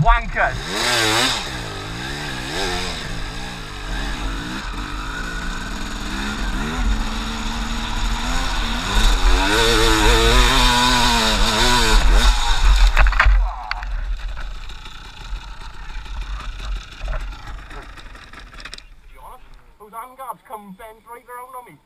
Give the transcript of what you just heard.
Wankers. Whose handguards come bend right around on me.